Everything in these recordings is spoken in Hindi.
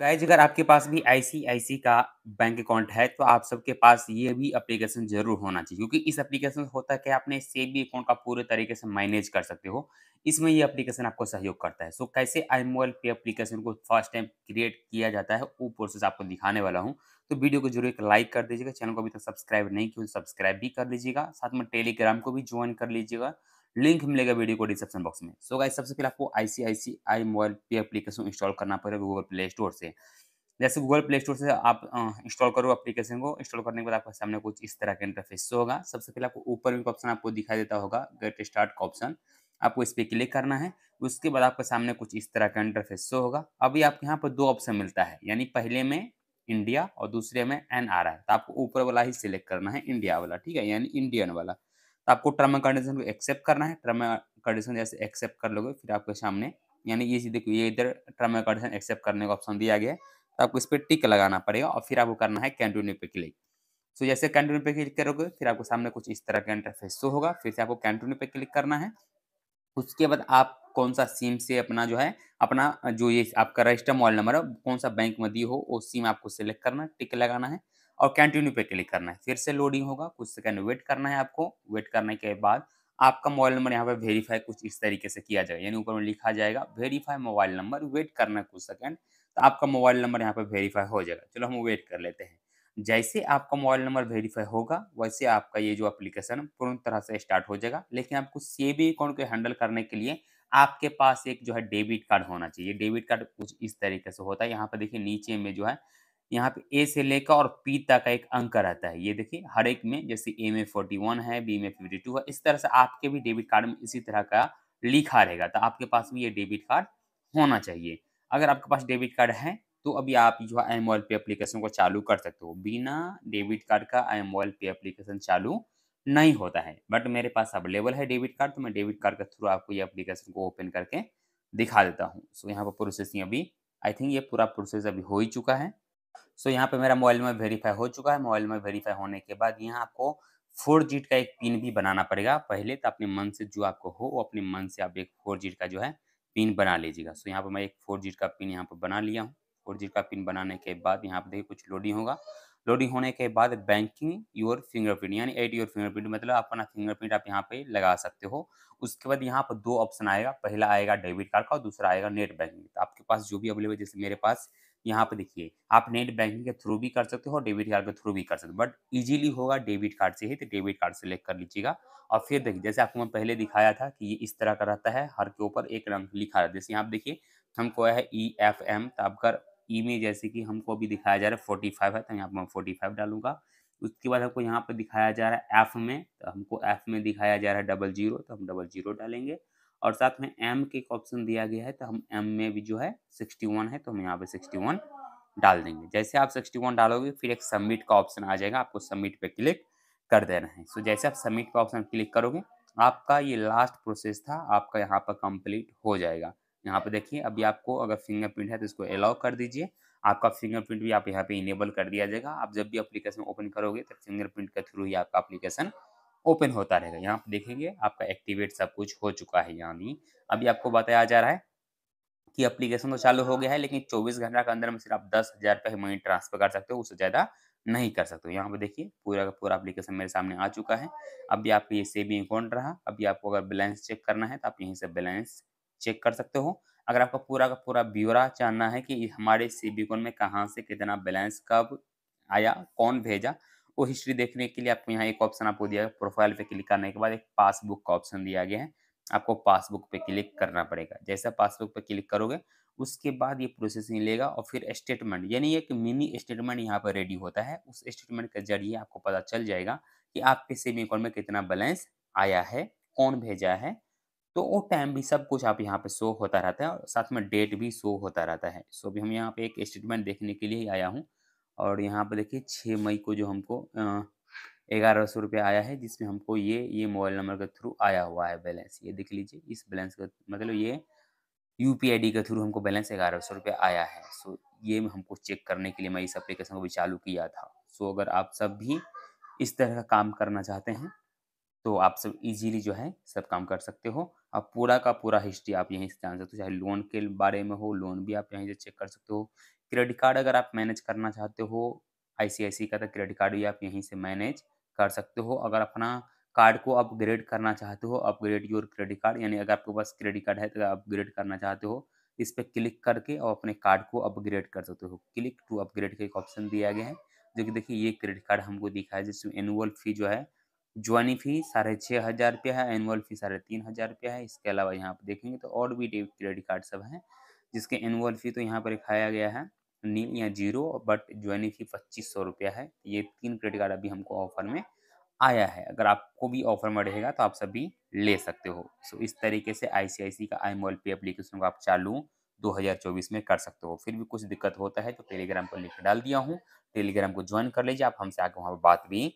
गाइज़ अगर आपके पास भी आईसीआईसी का बैंक अकाउंट है तो आप सबके पास ये भी एप्लीकेशन ज़रूर होना चाहिए, क्योंकि इस एप्लीकेशन से होता है कि आपने सेबी अकाउंट का पूरे तरीके से मैनेज कर सकते हो। इसमें ये एप्लीकेशन आपको सहयोग करता है। सो कैसे आई मोबाइल पे एप्लीकेशन को फ़र्स्ट टाइम क्रिएट किया जाता है, वो प्रोसेस आपको दिखाने वाला हूँ। तो वीडियो को ज़रूर एक लाइक कर दीजिएगा, चैनल को अभी तक सब्सक्राइब नहीं किया सब्सक्राइब भी कर लीजिएगा, साथ में टेलीग्राम को भी ज्वाइन कर लीजिएगा। लिंक मिलेगा वीडियो को डिस्क्रिप्शन बॉक्स में। सो गाइस सबसे पहले आपको ICICI mobile pay application install करना पड़ेगा गूगल प्ले स्टोर से। जैसे गूगल प्ले स्टोर से आप इंस्टॉल करो एप्लीकेशन को इंस्टॉल करने के बाद आपके सामने कुछ इस तरह का इंटरफेस होगा। सबसे पहले आपको ऊपर में ऑप्शन आपको दिखाई देता होगा गेट स्टार्ट का ऑप्शन आपको इस पर क्लिक करना है, उसके बाद आपके सामने कुछ इस तरह का इंटरफेस शो होगा। अभी आपके यहाँ पर दो ऑप्शन मिलता है, यानी पहले में इंडिया और दूसरे में एन आ रहा है तो आपको ऊपर वाला ही सिलेक्ट करना है इंडिया वाला, ठीक है? यानी इंडियन वाला। तो आपको टर्म एंड कंडीशन को एक्सेप्ट करना है। टर्म एंड कंडीशन जैसे एक्सेप्ट कर लोगे फिर आपके सामने यानी ये देखिए ये इधर टर्म एंड कंडीशन एक्सेप्ट करने का ऑप्शन दिया गया है। तो आपको इस पर टिक लगाना पड़ेगा और फिर आपको करना है कंटिन्यू पे क्लिक सो so, जैसे कंटिन्यू पे क्लिक करोगे फिर आपको सामने कुछ इस तरह का इंटरफेस शो होगा। फिर से आपको कंटिन्यू पे क्लिक करना है। उसके बाद आप कौन सा सिम से अपना जो है अपना जो ये आपका रजिस्टर मोबाइल नंबर है कौन सा बैंक में दी हो वो सिम आपको सिलेक्ट करना है टिक लगाना है। और कंटिन्यू पे क्लिक करना है। फिर से लोडिंग होगा, कुछ सेकंड वेट करना है आपको। वेट करने के बाद आपका मोबाइल नंबर यहाँ पे वेरीफाई कुछ इस तरीके से किया जाएगा। यानी ऊपर में लिखा जाएगा वेरीफाई मोबाइल नंबर वेट करना कुछ सेकंड तो आपका मोबाइल नंबर यहाँ पे वेरीफाई हो जाएगा। चलो हम वेट कर लेते हैं। जैसे आपका मोबाइल नंबर वेरीफाई होगा, वैसे आपका ये जो एप्लीकेशन पूर्ण तरह से स्टार्ट हो जाएगा। लेकिन आपको सेवी अकाउंट को हैंडल करने के लिए आपके पास एक जो है डेबिट कार्ड होना चाहिए। डेबिट कार्ड कुछ इस तरीके से होता है। यहाँ पर देखिए नीचे में जो है यहाँ पे ए से लेकर और पी तक का एक अंक रहता है। ये देखिए, हर एक में जैसे ए में फोर्टी वन है बी में फिफ्टी टू है, इस तरह से आपके भी डेबिट कार्ड में इसी तरह का लिखा रहेगा। तो आपके पास भी ये डेबिट कार्ड होना चाहिए। अगर आपके पास डेबिट कार्ड है तो अभी आप जो है मोबाइल पे एप्लीकेशन को चालू कर सकते हो। बिना डेबिट कार्ड का आई पे एप्लीकेशन चालू नहीं होता है। बट मेरे पास अवेलेबल है डेबिट कार्ड तो मैं डेबिट कार्ड के थ्रू आपको ये एप्लीकेशन को ओपन करके दिखा देता हूँ। सो यहाँ पर प्रोसेसिंग अभी आई थिंक ये पूरा प्रोसेस अभी हो ही चुका है। सो यहाँ पे मेरा मोबाइल में वेरीफाई हो चुका है। मोबाइल में वेरीफाई होने के बाद यहाँ आपको फोर जीट का एक पिन भी बनाना पड़ेगा। पहले तो अपने मन से जो आपको हो, वो अपने मन से आप एक फोर जीट का जो है पिन बना लीजिएगा। सो यहाँ पर मैं एक फोर जीट का पिन यहाँ पर बना लिया हूँ। फोर जीट का पिन बनाने के बाद यहाँ पर देखिए कुछ लोडिंग होगा। लोडिंग होने के बाद बैंकिंग योर फिंगरप्रिंट यानी एड योर फिंगरप्रिंट मतलब अपना फिंगरप्रिंट आप यहाँ पे लगा सकते हो। उसके बाद यहाँ पर दो ऑप्शन आएगा। पहला आएगा डेबिट कार्ड का और दूसरा आएगा नेट बैंकिंग तो आपके पास जो भी अवेलेबल जैसे मेरे पास यहाँ पे देखिए, आप नेट बैंकिंग के थ्रू भी कर सकते हो और डेबिट कार्ड के थ्रू भी कर सकते हो, बट इजीली होगा डेबिट कार्ड से ही तो डेबिट कार्ड सेलेक्ट कर लीजिएगा। और फिर देखिए, जैसे आपको मैं पहले दिखाया था कि ये इस तरह का रहता है, हर के ऊपर एक रंग लिखा है। जैसे यहाँ देखिए, हमको है ई एफ़ एम तो आपका ई में जैसे कि हमको अभी दिखाया जा रहा है फोर्टी फाइव है तो यहाँ पर मैं फोर्टी फाइव डालूँगा। उसके बाद हमको यहाँ पर दिखाया जा रहा है एफ़ में तो हमको एफ़ में दिखाया जा रहा है डबल ज़ीरो तो हम डबल ज़ीरो डालेंगे। और साथ में एम के ऑप्शन दिया गया है तो हम एम में भी जो है सिक्सटी वन है तो हम यहाँ पे सिक्सटी वन डाल देंगे। जैसे आप सिक्सटी वन डालोगे, फिर एक सबमिट का ऑप्शन आ जाएगा, आपको सबमिट पे क्लिक कर देना है। सो जैसे आप सबमिट का ऑप्शन क्लिक करोगे, आपका ये लास्ट प्रोसेस था, आपका यहाँ पर कंप्लीट हो जाएगा। यहाँ पे देखिए, अभी आपको अगर फिंगरप्रिंट है तो इसको अलाउ कर दीजिए। आपका फिंगरप्रिंट भी आप यहाँ पे इनेबल कर दिया जाएगा। आप जब भी एप्लीकेशन ओपन करोगे तो फिंगरप्रिंट के थ्रू ही आपका एप्लीकेशन ओपन होता रहेगा। यहाँ पे देखेंगे आपका एक्टिवेट सब कुछ हो चुका है यानी। अभी आपको बताया जा रहा है कि एप्लीकेशन तो चालू हो गया है, लेकिन 24 घंटा के अंदर में सिर्फ़ आप दस हज़ार रुपये मनी ट्रांसफ़र कर सकते हो, उससे ज़्यादा नहीं कर सकते हो। यहाँ पे देखिए, पूरा का पूरा एप्लीकेशन मेरे सामने आ चुका है। अभी आपका ये सेविंग अकाउंट रहा। अभी आपको अगर बैलेंस चेक करना है तो आप यहीं से बैलेंस चेक कर सकते हो। अगर आपका पूरा का पूरा ब्यौरा जानना है कि हमारे सी अकाउंट में कहाँ से कितना बैलेंस कब आया, कौन भेजा वो हिस्ट्री देखने के लिए आपको यहाँ एक ऑप्शन आपको दिया प्रोफ़ाइल पे क्लिक करने के बाद एक पासबुक का ऑप्शन दिया गया है। आपको पासबुक पे क्लिक करना पड़ेगा। जैसा पासबुक पे क्लिक करोगे, उसके बाद ये प्रोसेसिंग लेगा और फिर स्टेटमेंट यानी एक मिनी स्टेटमेंट यहाँ पर रेडी होता है। उस स्टेटमेंट के ज़रिए आपको पता चल जाएगा कि आपके सेविंग अकाउंट में कितना बैलेंस आया है, कौन भेजा है। तो वो टाइम भी सब कुछ आप यहाँ पे शो होता रहता है और साथ में डेट भी शो होता रहता है। सो भी हम यहाँ पे एक स्टेटमेंट देखने के लिए ही आया हूँ। और यहाँ पे देखिए छः मई को जो हमको ग्यारह सौ रुपये आया है, जिसमें हमको ये ये मोबाइल नंबर के थ्रू आया हुआ है बैलेंस। ये देख लीजिए, इस बैलेंस का मतलब ये यू पी के थ्रू हमको बैलेंस ग्यारह सौ रुपये आया है। सो, ये हमको चेक करने के लिए मैं इस एप्लीकेशन को भी चालू किया था। सो, अगर आप सब भी इस तरह का काम करना चाहते हैं तो आप सब इजीली जो है, सब काम कर सकते हो। अब पूरा का पूरा हिस्ट्री आप यहीं से जान सकते हो, चाहे लोन के बारे में हो लोन भी आप यहीं से चेक कर सकते हो। क्रेडिट कार्ड अगर आप मैनेज करना चाहते हो आईसीआईसी का तो क्रेडिट कार्ड भी आप यहीं से मैनेज कर सकते हो। अगर अपना कार्ड को अपग्रेड करना चाहते हो, अपग्रेड योर क्रेडिट कार्ड, यानी अगर आपके पास क्रेडिट कार्ड है तो अपग्रेड करना चाहते हो, इस पर क्लिक करके और अपने कार्ड को अपग्रेड कर सकते हो। क्लिक टू अपग्रेड का एक ऑप्शन दिया गया है, जो कि देखिए ये क्रेडिट कार्ड हमको दिखा है, जिसमें एनुअल फ़ी जो है ज्वाइनिंग फ़ी साढ़े छः हज़ार रुपया है एनुअल फ़ी साढ़े तीन हज़ार रुपया है। इसके अलावा यहाँ पर देखेंगे तो और भी डेबिट क्रेडिट कार्ड सब हैं जिसके एनुअल फ़ी तो यहाँ पर दिखाया गया है, नील या ज़ीरो बट ज्वाइनिंग फ़ी पच्चीस सौ रुपया है। ये तीन क्रेडिट कार्ड अभी हमको ऑफ़र में आया है। अगर आपको भी ऑफ़र में रहेगा तो आप सभी ले सकते हो। सो इस तरीके से आईसीआईसी का आई मोबाइल पे एप्लीकेशन को आप चालू 2024 में कर सकते हो। फिर भी कुछ दिक्कत होता है तो टेलीग्राम पर लिंक डाल दिया हूँ। टेलीग्राम को ज्वाइन कर लीजिए, आप हमसे आके वहाँ पर बात भी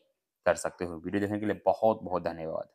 कर सकते हो। वीडियो देखने के लिए बहुत बहुत धन्यवाद।